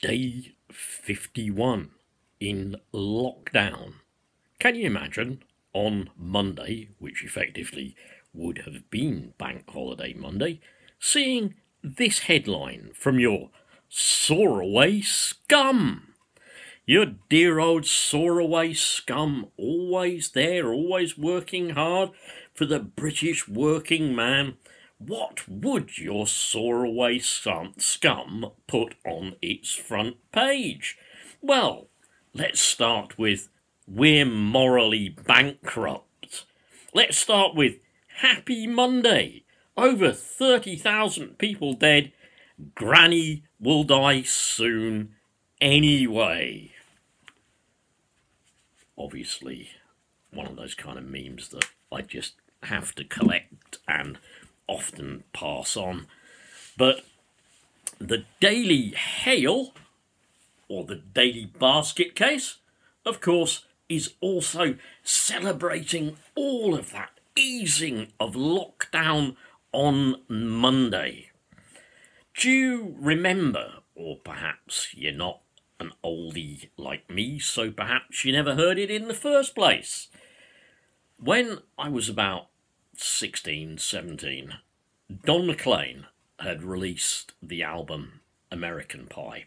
Day 51 in lockdown. Can you imagine on Monday, which effectively would have been Bank Holiday Monday, seeing this headline from your Soaraway scum? Your dear old Soaraway scum, always there, always working hard for the British working man what would your Soaraway scum put on its front page? Well, let's start with We're Morally Bankrupt. Let's start with Happy Monday. Over 30,000 people dead. Granny will die soon anyway. Obviously, one of those kind of memes that I just have to collect and often pass on. But the Daily Hail, or the Daily Basket case, of course, is also celebrating all of that easing of lockdown on Monday. Do you remember, or perhaps you're not an oldie like me, so perhaps you never heard it in the first place? When I was about 16, 17, Don McLean had released the album American Pie.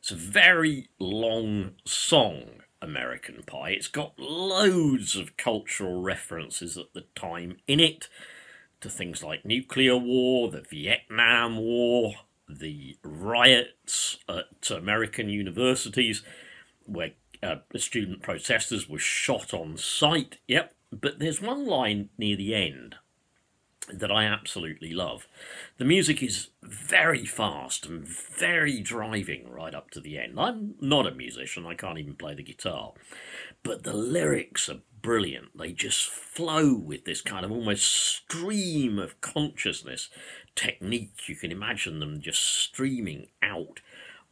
It's a very long song, American Pie. It's got loads of cultural references at the time in it to things like nuclear war, the Vietnam War, the riots at American universities where uh, student protesters were shot on sight. Yep, but there's one line near the end that I absolutely love. The music is very fast and very driving right up to the end. I'm not a musician, I can't even play the guitar, but the lyrics are brilliant. They just flow with this kind of almost stream of consciousness technique. You can imagine them just streaming out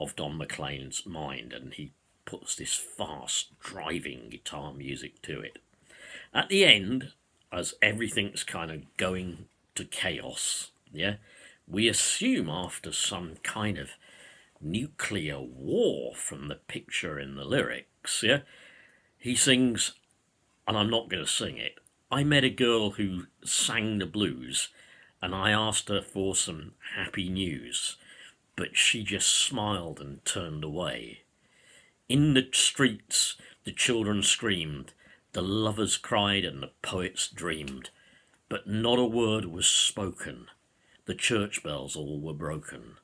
of Don McLean's mind, and he puts this fast, driving guitar music to it. At the end, as everything's kind of going to chaos, yeah, we assume after some kind of nuclear war from the picture in the lyrics, yeah, he sings, and I'm not going to sing it. I met a girl who sang the blues, and I asked her for some happy news, but she just smiled and turned away. In the streets, the children screamed, the lovers cried and the poets dreamed, but not a word was spoken. The church bells all were broken.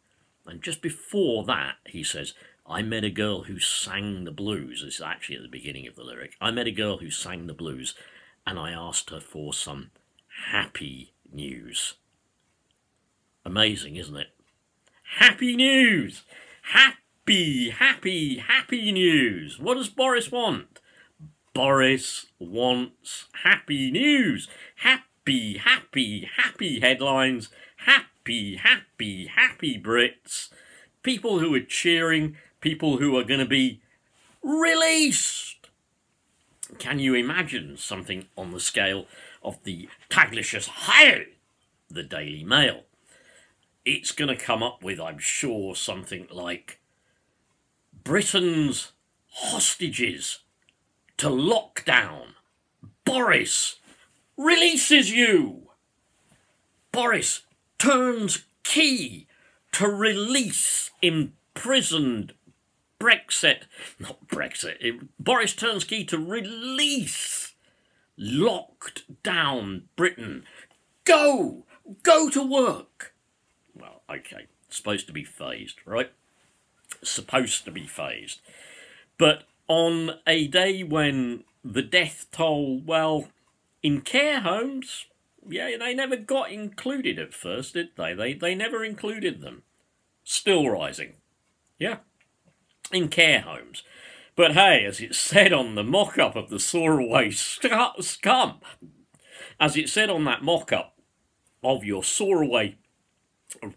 And just before that, he says, I met a girl who sang the blues. This is actually at the beginning of the lyric. I met a girl who sang the blues, and I asked her for some happy news. Amazing, isn't it? Happy news! Happy, happy, happy news! What does Boris want? Boris wants happy news. Happy, happy, happy headlines. Happy, happy, happy Brits. People who are cheering. People who are going to be released. Can you imagine something on the scale of the Taglicious Hail, the Daily Mail? It's going to come up with, I'm sure, something like Britain's hostages to lockdown. Boris releases you. Boris turns key to release imprisoned Brexit, not Brexit, Boris turns key to release locked down Britain. Go! Go to work! Well, okay, supposed to be phased, right? Supposed to be phased. But on a day when the death toll, well, in care homes, yeah, they never got included at first, did they? They they never included them. Still rising. Yeah. In care homes. But hey, as it said on the mock up of the Soaraway scum, as it said on that mock up of your Soaraway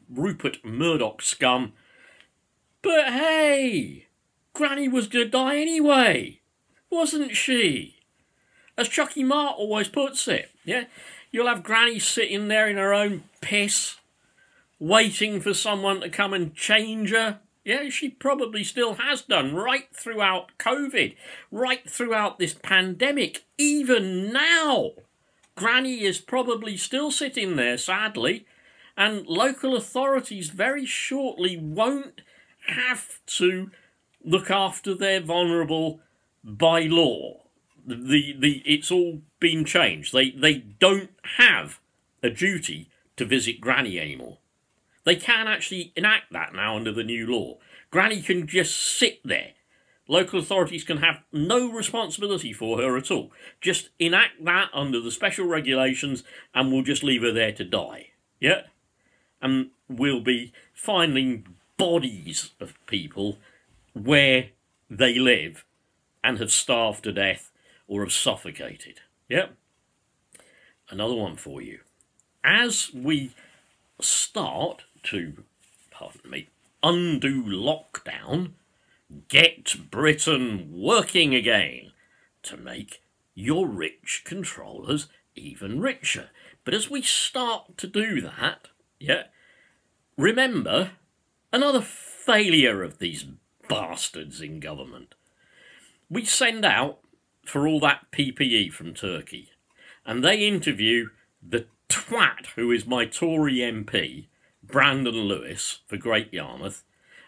Rupert Murdoch scum, but hey, Granny was going to die anyway, wasn't she? As Chunky Mark always puts it, yeah? You'll have Granny sitting there in her own piss, waiting for someone to come and change her, Yeah, she probably still has done right throughout COVID, right throughout this pandemic. Even now, Granny is probably still sitting there, sadly, and local authorities very shortly won't have to look after their vulnerable by law. The, the, it's all been changed. They, they don't have a duty to visit Granny anymore. They can actually enact that now under the new law. Granny can just sit there. Local authorities can have no responsibility for her at all. Just enact that under the special regulations and we'll just leave her there to die. Yeah? And we'll be finding bodies of people where they live and have starved to death or have suffocated. Yep. Another one for you. As we start to, pardon me, undo lockdown, get Britain working again to make your rich controllers even richer. But as we start to do that, yeah, remember another failure of these bastards in government. We send out for all that PPE from Turkey, and they interview the twat who is my Tory MP Brandon Lewis for Great Yarmouth,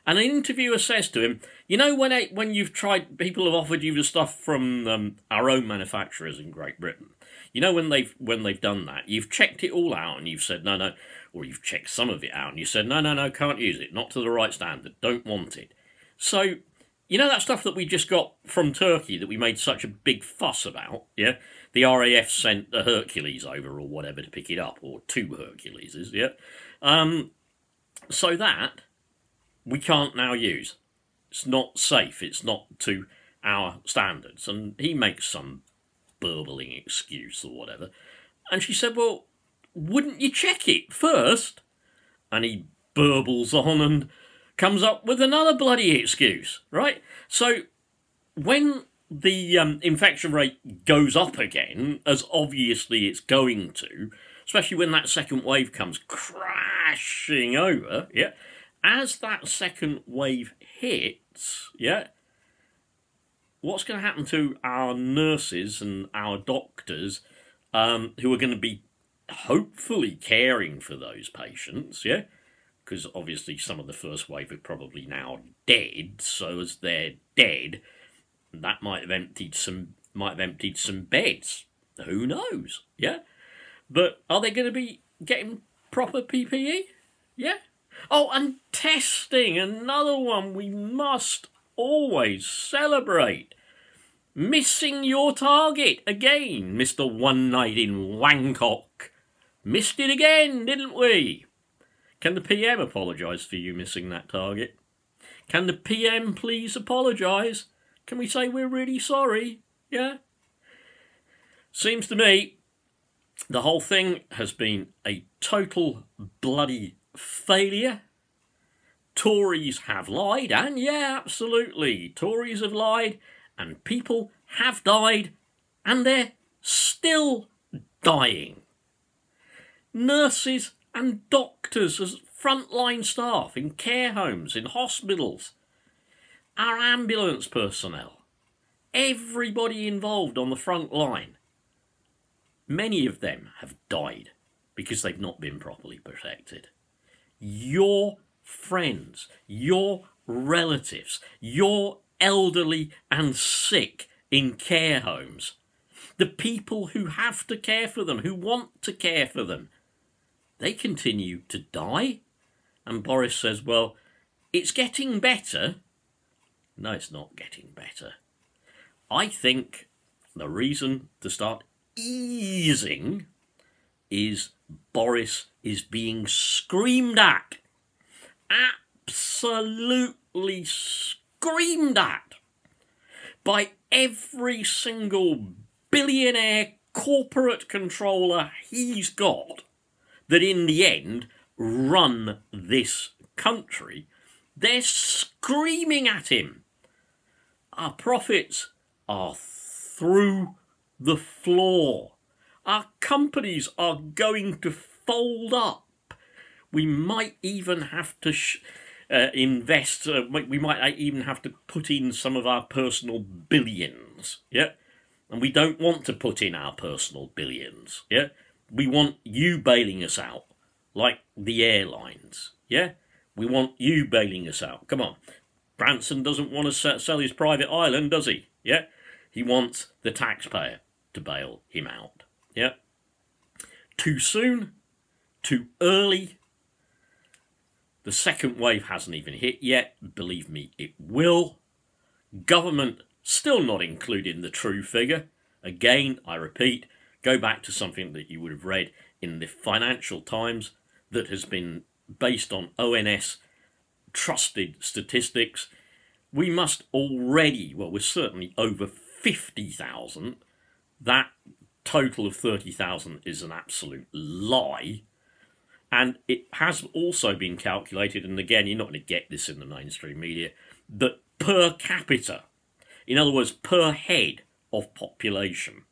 and an interviewer says to him, "You know when when you've tried, people have offered you the stuff from um, our own manufacturers in Great Britain. You know when they've when they've done that, you've checked it all out and you've said no, no, or you've checked some of it out and you said no, no, no, can't use it, not to the right standard, don't want it. So." You know that stuff that we just got from Turkey that we made such a big fuss about, yeah? The RAF sent a Hercules over or whatever to pick it up, or two Herculeses, yeah? Um, so that we can't now use. It's not safe. It's not to our standards. And he makes some burbling excuse or whatever. And she said, Well, wouldn't you check it first? And he burbles on and comes up with another bloody excuse, right? So when the um, infection rate goes up again, as obviously it's going to, especially when that second wave comes crashing over, yeah, as that second wave hits, yeah, what's going to happen to our nurses and our doctors um, who are going to be hopefully caring for those patients, yeah? Because obviously some of the first wave are probably now dead, so as they're dead, that might have emptied some might have emptied some beds. Who knows? Yeah? But are they going to be getting proper PPE? Yeah. Oh, and testing, another one we must always celebrate. Missing your target again, Mr. One Night in Wangkok. Missed it again, didn't we? Can the PM apologise for you missing that target? Can the PM please apologise? Can we say we're really sorry? Yeah? Seems to me the whole thing has been a total bloody failure. Tories have lied, and yeah, absolutely, Tories have lied, and people have died, and they're still dying. Nurses and doctors as frontline staff in care homes, in hospitals, our ambulance personnel, everybody involved on the front line. Many of them have died because they've not been properly protected. Your friends, your relatives, your elderly and sick in care homes, the people who have to care for them, who want to care for them, they continue to die. And Boris says, well, it's getting better. No, it's not getting better. I think the reason to start easing is Boris is being screamed at. Absolutely screamed at by every single billionaire corporate controller he's got that in the end run this country. They're screaming at him. Our profits are through the floor. Our companies are going to fold up. We might even have to. Uh, invest. Uh, we might even have to put in some of our personal billions. Yeah, and we don't want to put in our personal billions. Yeah, we want you bailing us out, like the airlines. Yeah, we want you bailing us out. Come on, Branson doesn't want to sell his private island, does he? Yeah, he wants the taxpayer to bail him out. Yeah, too soon, too early the second wave hasn't even hit yet. Believe me, it will. Government still not including the true figure. Again, I repeat, go back to something that you would have read in the Financial Times that has been based on ONS trusted statistics. We must already, well, we're certainly over 50,000. That total of 30,000 is an absolute lie. And it has also been calculated, and again, you're not going to get this in the mainstream media, that per capita, in other words, per head of population,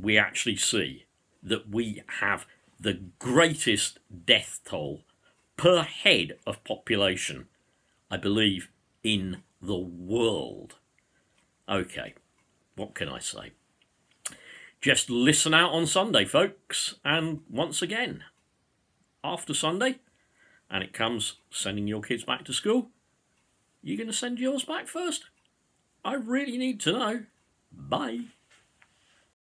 we actually see that we have the greatest death toll per head of population, I believe, in the world. Okay, what can I say? Just listen out on Sunday, folks, and once again, after Sunday and it comes sending your kids back to school, you're going to send yours back first? I really need to know. Bye.